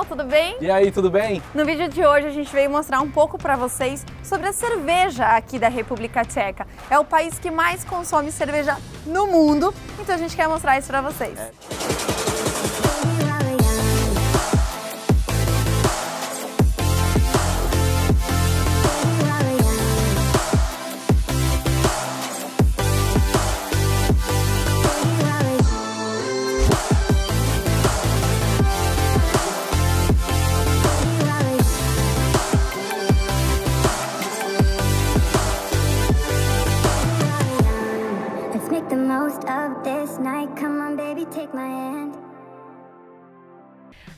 Pessoal, tudo bem? E aí, tudo bem? No vídeo de hoje a gente veio mostrar um pouco para vocês sobre a cerveja aqui da República Tcheca. É o país que mais consome cerveja no mundo, então a gente quer mostrar isso para vocês. É.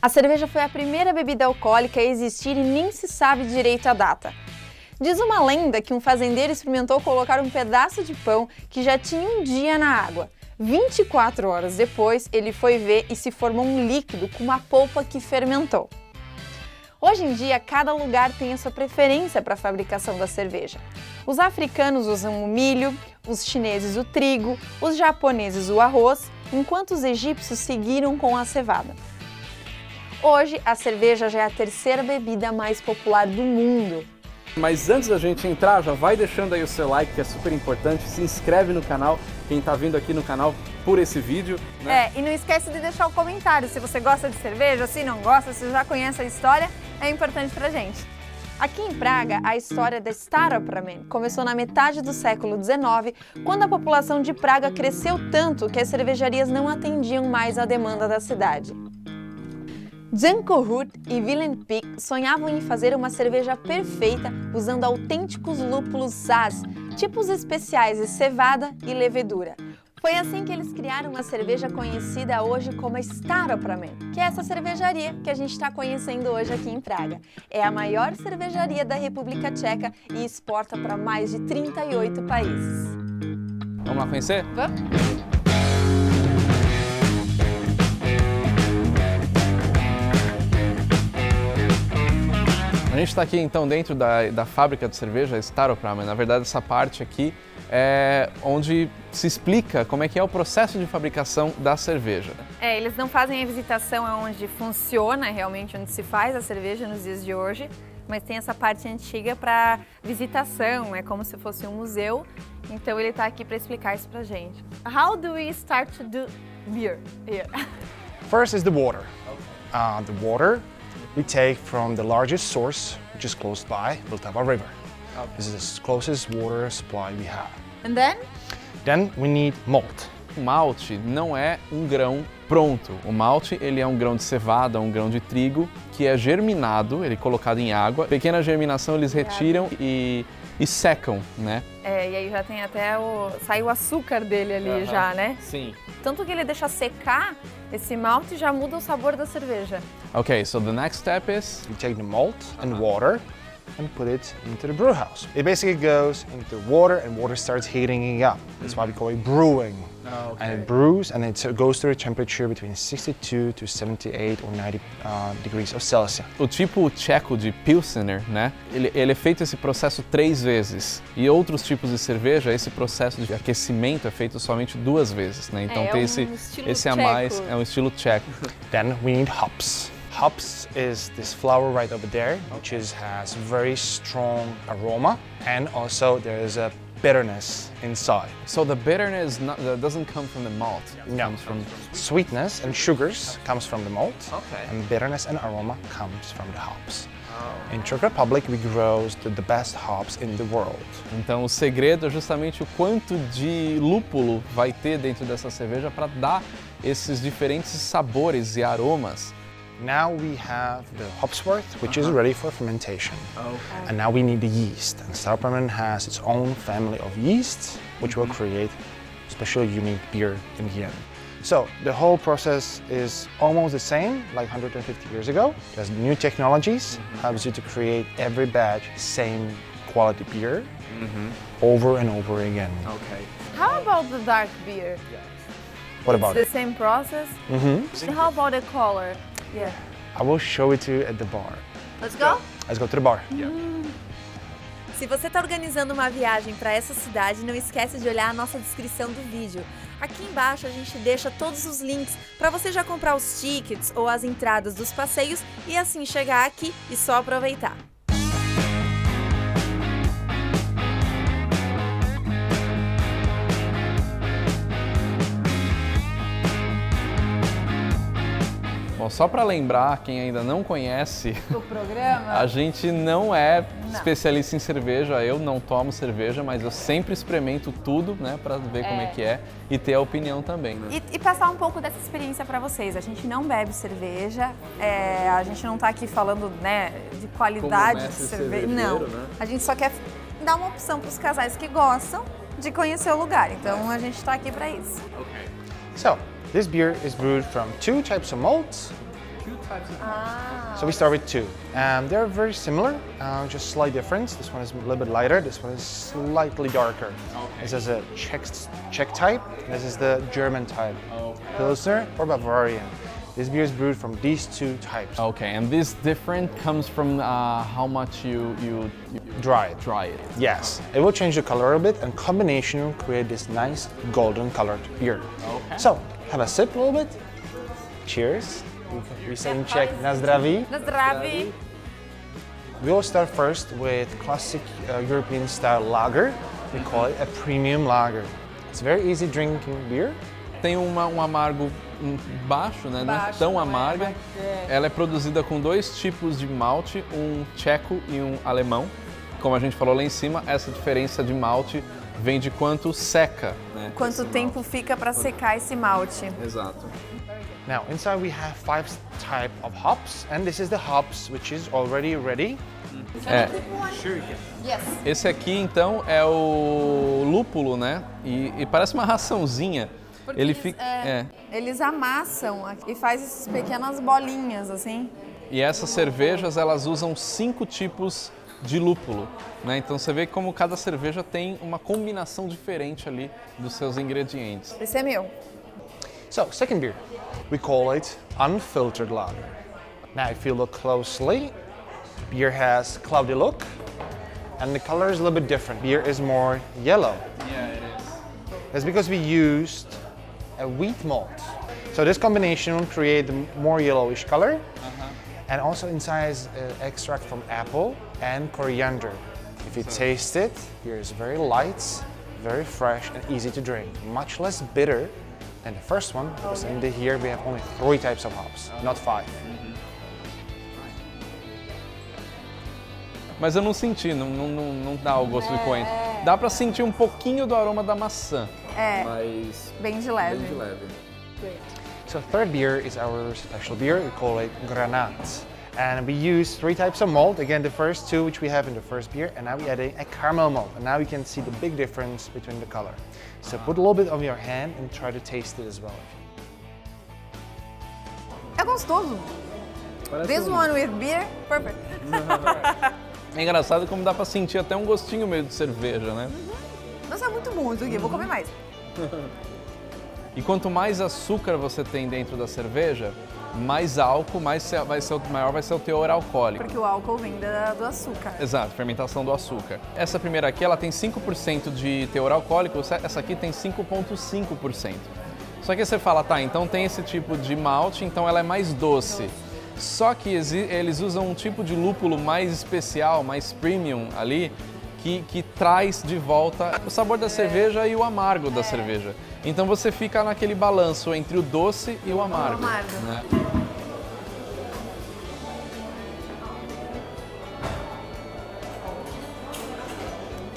A cerveja foi a primeira bebida alcoólica a existir e nem se sabe direito a data. Diz uma lenda que um fazendeiro experimentou colocar um pedaço de pão que já tinha um dia na água. 24 horas depois, ele foi ver e se formou um líquido com uma polpa que fermentou. Hoje em dia, cada lugar tem a sua preferência para a fabricação da cerveja. Os africanos usam o milho, os chineses o trigo, os japoneses o arroz, enquanto os egípcios seguiram com a cevada. Hoje, a cerveja já é a terceira bebida mais popular do mundo. Mas antes da gente entrar, já vai deixando aí o seu like, que é super importante, se inscreve no canal, quem está vindo aqui no canal por esse vídeo. Né? É, e não esquece de deixar o comentário se você gosta de cerveja, se não gosta, se já conhece a história, é importante pra gente. Aqui em Praga, a história da Staropramen começou na metade do século XIX, quando a população de Praga cresceu tanto que as cervejarias não atendiam mais a demanda da cidade. Janko Hurt e Willem Pick sonhavam em fazer uma cerveja perfeita usando autênticos lúpulos Saz, tipos especiais de cevada e levedura. Foi assim que eles criaram uma cerveja conhecida hoje como Staropramen, que é essa cervejaria que a gente está conhecendo hoje aqui em Praga. É a maior cervejaria da República Tcheca e exporta para mais de 38 países. Vamos lá conhecer? Vamos! Gente está aqui então dentro da, da fábrica de cerveja Staropramen. Na verdade, essa parte aqui é onde se explica como é que é o processo de fabricação da cerveja. É, eles não fazem a visitação onde funciona realmente, onde se faz a cerveja nos dias de hoje, mas tem essa parte antiga para visitação, é como se fosse um museu. Então ele está aqui para explicar isso para gente. How do we start to do beer here? First is the water. Uh, the water we take from the largest source, which is close by, Vltava River. Okay. This is the closest water supply we have. And then? Then we need malt. O malte não é um grão pronto. O malte ele é um grão de cevada, um grão de trigo que é germinado, ele é colocado em água. Pequena germinação eles retiram e, e secam, né? É, e aí já tem até o... sai o açúcar dele ali uh -huh. já, né? Sim. Tanto que ele deixa secar esse malte já muda o sabor da cerveja. Okay, so the next step is? You take the malt and water and put it into the brew house. It basically goes into water and water starts heating up. That's why we call it brewing. Oh, okay. And it brews and it goes to a temperature between 62 to 78 or 90 uh, degrees of Celsius. O tipo tcheco de Pilsener, né? Ele, ele é feito esse processo três vezes. E outros tipos de cerveja, esse processo de aquecimento é feito somente duas vezes, né? Então é, tem é um esse, esse a mais, é um estilo tcheco. Then we need hops. Hops is this flower right over there, which is, has very strong aroma and also there is a bitterness inside. So the bitterness not, doesn't come from the malt. It no. comes from sweetness and sugars comes from the malt. Okay. And bitterness and aroma comes from the hops. Oh. In Czech Republic, we grow the, the best hops in the world. Então o segredo é justamente o quanto de lúpulo vai ter dentro dessa cerveja para dar esses diferentes sabores e aromas Now we have the hopsworth, which uh -huh. is ready for fermentation. Okay. And now we need the yeast. And Staropramen has its own family of yeasts, which will mm-hmm. create special unique beer in the end. So the whole process is almost the same, like 150 years ago. Just new technologies mm -hmm. helps you to create every batch same quality beer mm -hmm. over and over again. Okay. How about the dark beer? What about it's the same process? Mm -hmm. How about the color? Yeah. I will show it to you at the bar. Let's go? Let's go to the bar. Yeah. Se você está organizando uma viagem para essa cidade, não esquece de olhar a nossa descrição do vídeo. Aqui embaixo a gente deixa todos os links para você já comprar os tickets ou as entradas dos passeios e assim chegar aqui e só aproveitar. Bom, só para lembrar, quem ainda não conhece o programa, a gente não é não. especialista em cerveja. Eu não tomo cerveja, mas eu sempre experimento tudo, né, para ver é. como é que é e ter a opinião também. Né? E, e, passar um pouco dessa experiência para vocês. A gente não bebe cerveja, é, a gente não está aqui falando, né, de qualidade de cerveja. Não, né? a gente só quer dar uma opção para os casais que gostam de conhecer o lugar. Então a gente está aqui para isso. Okay. So, This beer is brewed from two types of malts. Two types of malts. ah. So we start with two. Um, they're very similar, uh, just slight difference. This one is a little bit lighter, this one is slightly darker. Okay. This is a Czech, Czech type, this is the German type. Okay. Pilsner or Bavarian. This beer is brewed from these two types. Okay, and this different comes from uh, how much you, you, you, dry it. Dry it. Yes, it will change the color a bit, and combination will create this nice golden colored beer. Okay. So have a sip a little bit. Cheers. We say in Czech, na zdraví. Na zdraví. We'll start first with classic uh, European style lager. We call it a premium lager. It's very easy drinking beer. Tem uma, um amargo baixo, né? Baixo, não é tão amarga. É. Ela é produzida com dois tipos de malte, um tcheco e um alemão. Como a gente falou lá em cima, essa diferença de malte vem de quanto seca. Né, quanto tempo malte. fica para secar esse malte. Exato. Now inside we have five type of hops and this is the hops which is already ready. É. Esse aqui então é o lúpulo, né? E, e parece uma raçãozinha. Porque Ele eles, fica, é, é. eles amassam e faz essas pequenas bolinhas assim. E essas cervejas elas usam cinco tipos de lúpulo. Né? Então você vê como cada cerveja tem uma combinação diferente ali dos seus ingredientes. Esse é meu. So, second beer, we call it unfiltered lager. Now, if you look closely, beer has cloudy look, and the color is a little bit different. Beer is more yellow. Yeah, it is. That's because we used a wheat malt. So this combination will create the more yellowish color, uh -huh. And also inside is uh, extract from apple and coriander. If you taste it, here is very light, very fresh and easy to drink. Much less bitter than the first one, because in the here we have only three types of hops, not five. Mas eu não senti, não, não, não dá o gosto é, de coentro. Dá para sentir um pouquinho do aroma da maçã. É, mas bem de leve. Bem de leve. So third beer is our special beer, we call it Granat. And we use three types of malt. Again, the first two which we have in the first beer, and now we add a caramel malt. And now you can see the big difference between the color. So put a little bit on your hand and try to taste it as well. É gostoso. Parece This um... one with beer, perfect. é engraçado como dá pra sentir até um gostinho meio de cerveja, né? Uhum. Nossa, é muito bom isso aqui, vou comer mais. e quanto mais açúcar você tem dentro da cerveja, mais álcool, mais vai ser, maior vai ser o teor alcoólico. Porque o álcool vem da, do açúcar. Exato, fermentação do açúcar. Essa primeira aqui, ela tem 5% de teor alcoólico, essa aqui tem 5,5%. Só que você fala, tá, então tem esse tipo de malte, então ela é mais doce. Só que eles usam um tipo de lúpulo mais especial, mais premium ali, que, que traz de volta o sabor da cerveja e o amargo da cerveja. Então você fica naquele balanço entre o doce e o amargo. O amargo. Né?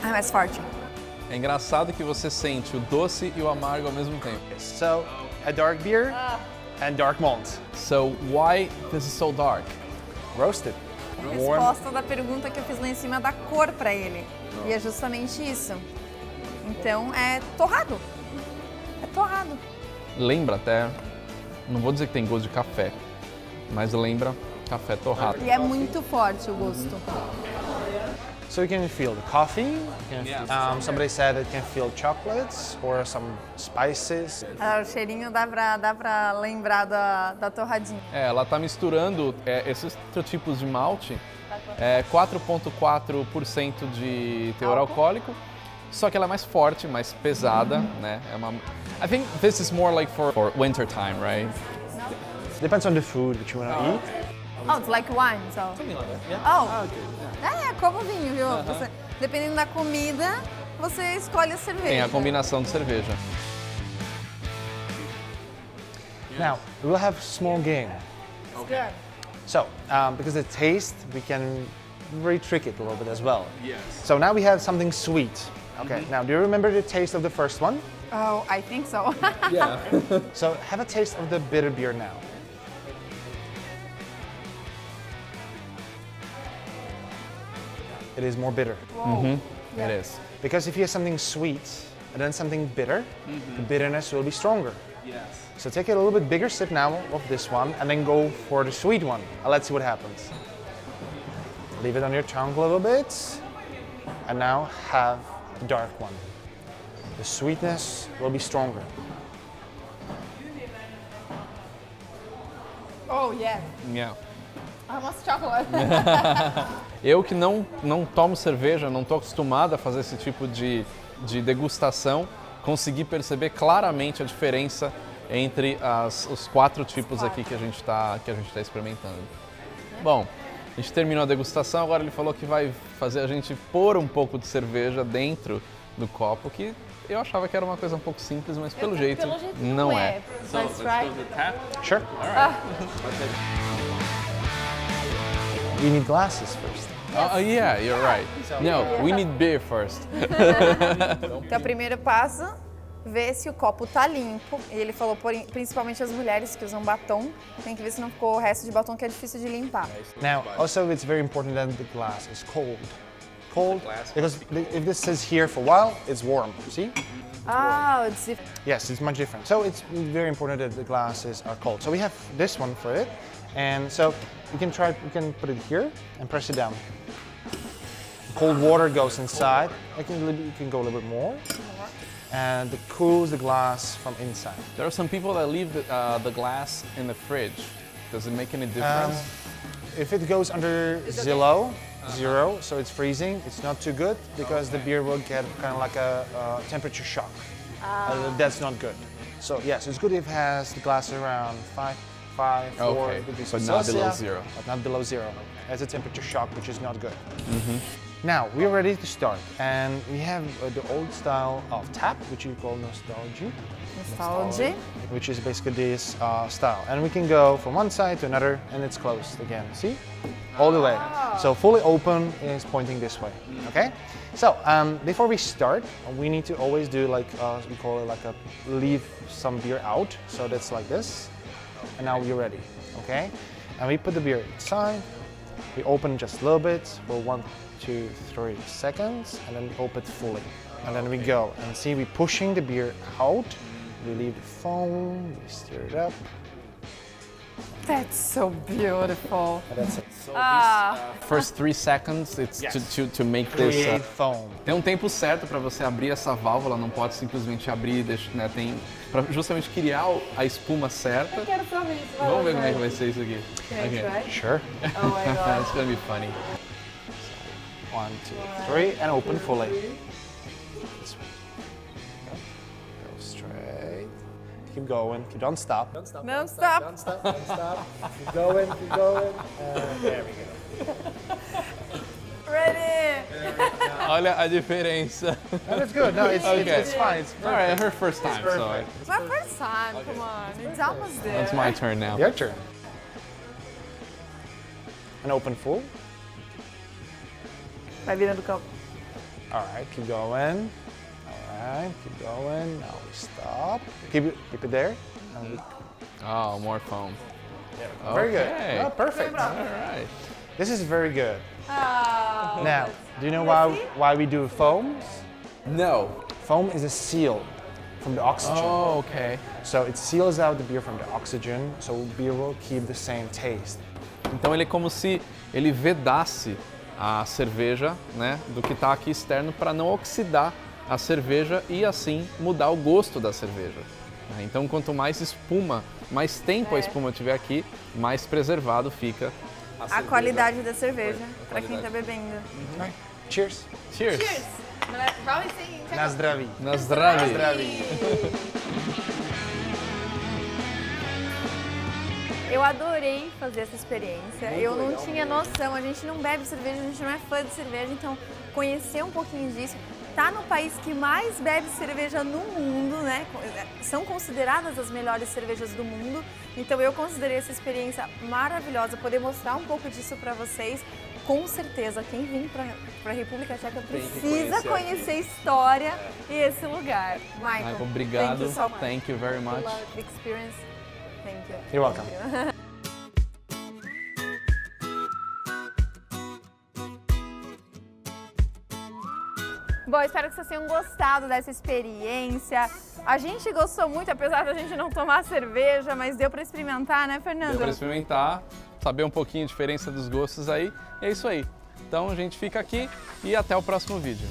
Ah, mais forte. É engraçado que você sente o doce e o amargo ao mesmo tempo. So, a dark beer ah. and dark malt. So, why this is so dark? Roasted. Resposta da pergunta que eu fiz lá em cima da cor para ele. E é justamente isso. Então, é torrado. É torrado. Lembra até, não vou dizer que tem gosto de café, mas lembra café torrado. E é muito forte o gosto. So you can feel the coffee. um, somebody said it can feel chocolates or some spices. Ah, o cheirinho dá pra, dá pra lembrar da, da torradinha. É, ela tá misturando é, esses tipos de malte É 4,4% de teor alcoólico. Só que ela é mais forte, mais pesada, né? É uma... I think this is more like for, for winter time, right? Depends on the food that you want to eat. Oh, it's like wine, so. Oh. É, como vinho, viu? Você- dependendo da comida, você escolhe a cerveja. Tem a combinação de cerveja. Now, we will have small game. Good. So, um, because the taste, we can really trick it a little bit as well. Yes. So now we have something sweet. Okay, now do you remember the taste of the first one? Oh, I think so. Yeah. So have a taste of the bitter beer now. It is more bitter. Mm-hmm. It is. Because if you have something sweet and then something bitter, mm-hmm. the bitterness will be stronger. Yes. So take a little bit bigger sip now of this one and then go for the sweet one. And let's see what happens. Leave it on your tongue a little bit. And now have the dark one. The sweetness will be stronger. oh, yeah. Yeah. Chocolate. Eu que não, não tomo cerveja, não estou acostumado a fazer esse tipo de, de degustação, consegui perceber claramente a diferença entre as, os quatro tipos aqui que a gente está tá experimentando. Bom, a gente terminou a degustação, agora ele falou que vai fazer a gente pôr um pouco de cerveja dentro do copo, que eu achava que era uma coisa um pouco simples, mas pelo jeito, Pelo jeito não é. Let's try. Sure. We need glasses first. Oh, yeah, you're right. No, we need beer first. Então, o primeiro passo, ver se o copo tá limpo. E ele falou, por- principalmente as mulheres que usam batom, tem que ver se não ficou o resto de batom que é difícil de limpar. Now, also it's very important that the glass is cold. Cold, because if this sits here for a while, it's warm, see? Ah, it's dif- Yes, it's much different. So it's very important that the glasses are cold. So we have this one for it. And so you can try, you can put it here and press it down. Cold water goes inside. I can, you can go a little bit more. And it cools the glass from inside. There are some people that leave the, uh, the glass in the fridge. Does it make any difference? If it goes under zero, zero, so it's freezing, it's not too good because the beer will get kind of like a uh, temperature shock. Uh, that's not good. So yes, it's good if it has the glass around five, five, four Okay, degrees but not below zero. But not below zero. As a temperature shock, which is not good. Mm -hmm. Now we're ready to start, and we have uh, the old style of tap, which you call nostalgia nostalgia. which is basically this uh, style. And we can go from one side to another and it's closed again, see? All the way. So fully open is pointing this way, okay? So um, before we start, we need to always do like, uh, we call it like a leave some beer out. So that's like this. And now we're ready, okay? And we put the beer inside. We open just a little bit for one, two, three seconds, and then we open it fully. And then we go and see we pushing the beer out. We leave the foam, we stir it up, That's so beautiful. and that's it. Ah, First three seconds, it's to, to, to make this. Uh, foam. tem um tempo certo para você abrir essa válvula, não pode simplesmente abrir, deixa, né, tem para justamente criar a espuma certa. quero saber isso. Vamos ver como é que vai ser isso aqui. Okay. Sure. Oh my god. It's gonna be funny. One, two, three, and open fully. Keep going. Keep, don't stop. Don't stop. Don't stop. Don't stop. Don't stop. Keep going. Keep going. And there we go. Ready. Olha a diferença. No, that's good. No, it's, Okay. it's, it's fine. It's All right, her first time, so perfect. It's my first time. Come on. It's almost there. it's my turn now. Your turn. An open full. Vai virando o campo. All right, keep going. All right, keep going. Now we stop. Keep it, keep it there. And we, Oh, more foam. Very good. Oh, perfect. All right. This is very good. Ah. Now, do you know why why we do foams? No. Foam is a seal from the oxygen. Oh, okay. So it seals out the beer from the oxygen, so beer will keep the same taste. Então ele é como se ele vedasse a cerveja, né, do que está aqui externo para não oxidar a cerveja e assim mudar o gosto da cerveja. né? Então quanto mais espuma, mais tempo a espuma tiver aqui, mais preservado fica a, qualidade da cerveja para quem está bebendo. Right. Cheers. Cheers. Saying Na zdraví. Na. Eu adorei fazer essa experiência. eu não tinha noção, a gente não bebe cerveja, a gente não é fã de cerveja, então conhecer um pouquinho disso. Tá no país que mais bebe cerveja no mundo, né? São consideradas as melhores cervejas do mundo. Então eu considerei essa experiência maravilhosa, poder mostrar um pouco disso para vocês. Com certeza, quem vir para a República Tcheca precisa conhecer conhecer, a história e esse lugar. Michael, Michael, obrigado. Thank you so much. Thank you very much. Love the experience. Thank you. You're welcome. Bom, espero que vocês tenham gostado dessa experiência. A gente gostou muito, apesar da gente não tomar cerveja, mas deu para experimentar, né, Fernando? Deu para experimentar, saber um pouquinho a diferença dos gostos aí. E é isso aí. Então a gente fica aqui e até o próximo vídeo.